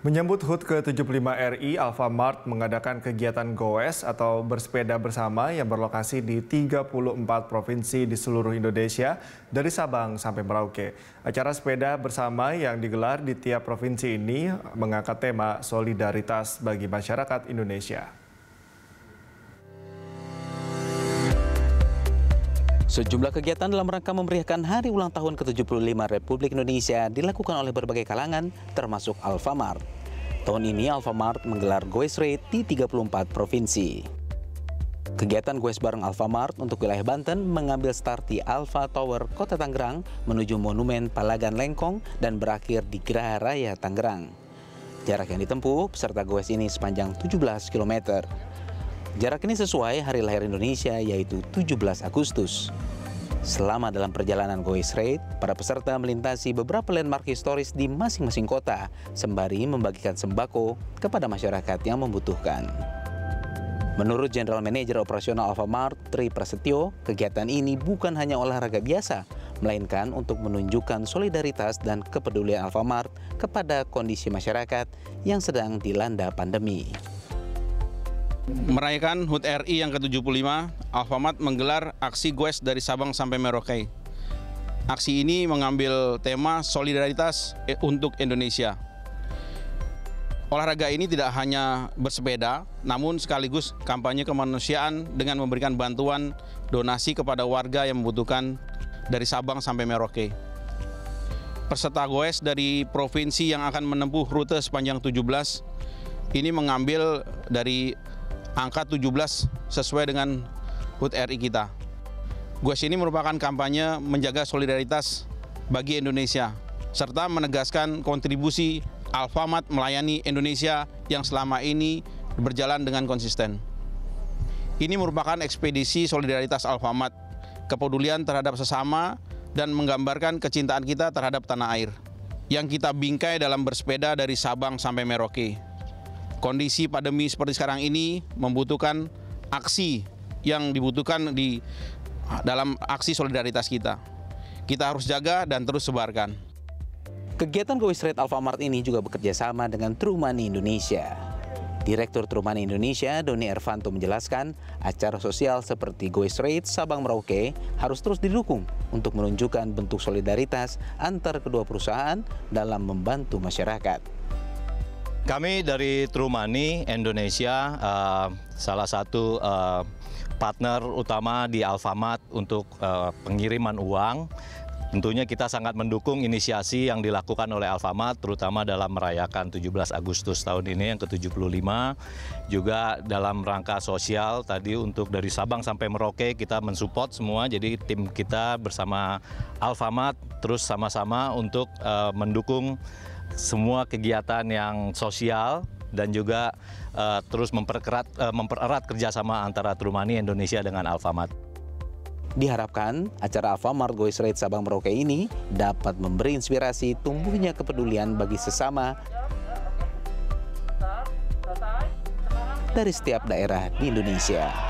Menyambut HUT ke-75 RI, Alfamart mengadakan kegiatan goes atau bersepeda bersama yang berlokasi di 34 provinsi di seluruh Indonesia dari Sabang sampai Merauke. Acara sepeda bersama yang digelar di tiap provinsi ini mengangkat tema solidaritas bagi masyarakat Indonesia. Sejumlah kegiatan dalam rangka memeriahkan hari ulang tahun ke-75 Republik Indonesia dilakukan oleh berbagai kalangan, termasuk Alfamart. Tahun ini Alfamart menggelar Goes Rate di 34 provinsi. Kegiatan Goes bareng Alfamart untuk wilayah Banten mengambil start di Alfa Tower, Kota Tangerang, menuju Monumen Palagan Lengkong dan berakhir di Geraha Raya Tangerang. Jarak yang ditempuh peserta Goes ini sepanjang 17 km. Jarak ini sesuai hari lahir Indonesia yaitu 17 Agustus. Selama dalam perjalanan Goes Raid, para peserta melintasi beberapa landmark historis di masing-masing kota, sembari membagikan sembako kepada masyarakat yang membutuhkan. Menurut General Manager Operasional Alfamart, Tri Prasetyo, kegiatan ini bukan hanya olahraga biasa, melainkan untuk menunjukkan solidaritas dan kepedulian Alfamart kepada kondisi masyarakat yang sedang dilanda pandemi. Merayakan HUT RI yang ke-75, Alfamart menggelar aksi goes dari Sabang sampai Merauke. Aksi ini mengambil tema solidaritas e- untuk Indonesia. Olahraga ini tidak hanya bersepeda, namun sekaligus kampanye kemanusiaan dengan memberikan bantuan donasi kepada warga yang membutuhkan dari Sabang sampai Merauke. Peserta goes dari provinsi yang akan menempuh rute sepanjang 17 ini mengambil dari angka 17 sesuai dengan HUT RI kita. GOES ini merupakan kampanye menjaga solidaritas bagi Indonesia, serta menegaskan kontribusi Alfamart melayani Indonesia yang selama ini berjalan dengan konsisten. Ini merupakan ekspedisi solidaritas Alfamart, kepedulian terhadap sesama, dan menggambarkan kecintaan kita terhadap tanah air. Yang kita bingkai dalam bersepeda dari Sabang sampai Merauke kondisi pandemi seperti sekarang ini membutuhkan aksi yang dibutuhkan di dalam aksi solidaritas kita. Kita harus jaga dan terus sebarkan. Kegiatan Go Straight Alfamart ini juga bekerja sama dengan True Money Indonesia. Direktur True Money Indonesia, Doni Ervanto menjelaskan, acara sosial seperti Go Straight Sabang Merauke harus terus didukung untuk menunjukkan bentuk solidaritas antar kedua perusahaan dalam membantu masyarakat. Kami dari True Money Indonesia, uh, salah satu uh, partner utama di Alfamart untuk uh, pengiriman uang. Tentunya kita sangat mendukung inisiasi yang dilakukan oleh Alfamart, terutama dalam merayakan 17 Agustus tahun ini yang ke-75. Juga dalam rangka sosial tadi untuk dari Sabang sampai Merauke kita mensupport semua. Jadi tim kita bersama Alfamart terus sama-sama untuk uh, mendukung semua kegiatan yang sosial dan juga uh, terus mempererat, uh, mempererat kerjasama antara Trumani Indonesia dengan Alfamart. Diharapkan acara Alfamart Goes Rate Sabang Merauke ini dapat memberi inspirasi tumbuhnya kepedulian bagi sesama dari setiap daerah di Indonesia.